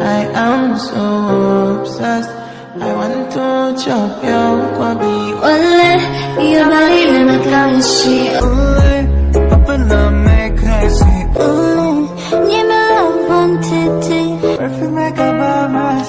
I am so obsessed. I want to chop your nkwobi Wallah, your body in my currency Wallah, apna me crazy. Wallah, you main love wanted to Perfect makeup my